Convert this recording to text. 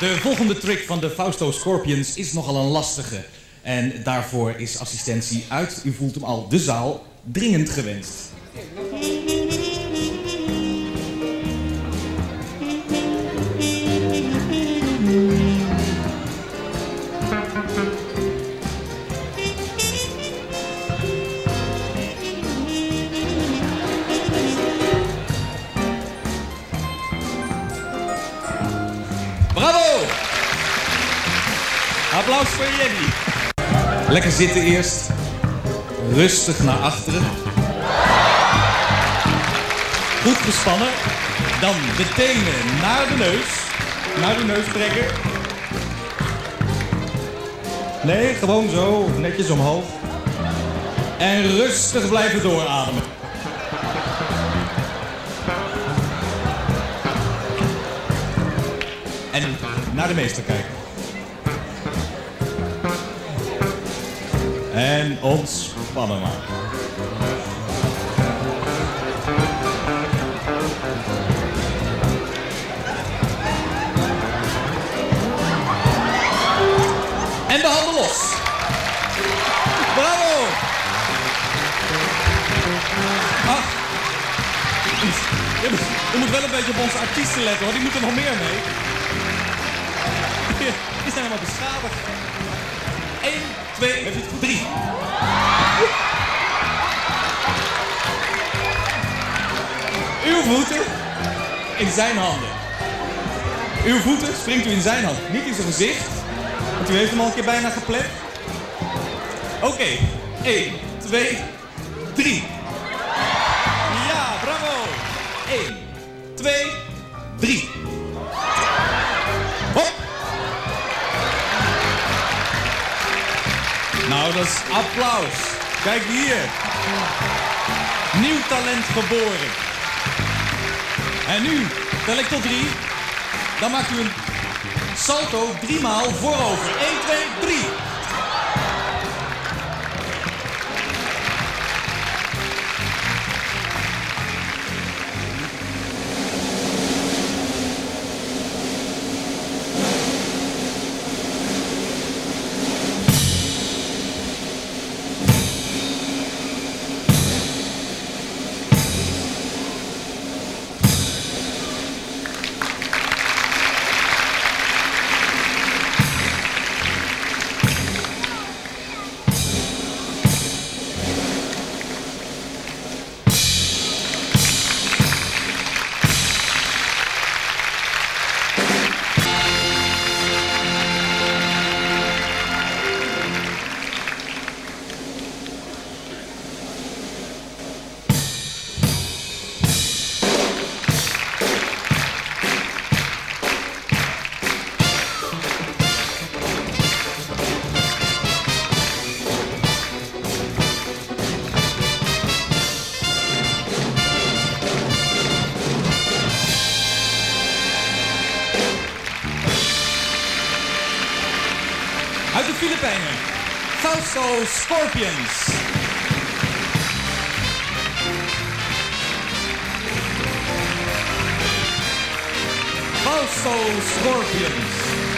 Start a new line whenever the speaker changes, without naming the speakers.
De volgende trick van de Fausto Scorpions is nogal een lastige. En daarvoor is assistentie uit, u voelt hem al, de zaal, dringend gewenst. Applaus voor Jenny. Lekker zitten eerst. Rustig naar achteren. Goed gespannen. Dan de tenen naar de neus. Naar de neus trekken. Nee, gewoon zo. Netjes omhoog. En rustig blijven doorademen. En naar de meester kijken. En ontspannen maar. En de handen los. Bravo! Ach. Je moet wel een beetje op onze artiesten letten hoor, die moeten nog meer mee. Die zijn helemaal beschadigd. 1, 2, heb je het goed? 3. Uw voeten in zijn handen. Uw voeten springt u in zijn hand, niet in zijn gezicht. Want u heeft hem al een keer bijna geplet. Oké, 1, 2, 3. Ja, bravo. 1, 2, 3. Is applaus. Kijk hier. Nieuw talent geboren. En nu tel ik tot drie. Dan maakt u een salto driemaal voorover. 1, 2, 3. Uit de Filipijnen. Fausto Scorpions. Fausto Scorpions.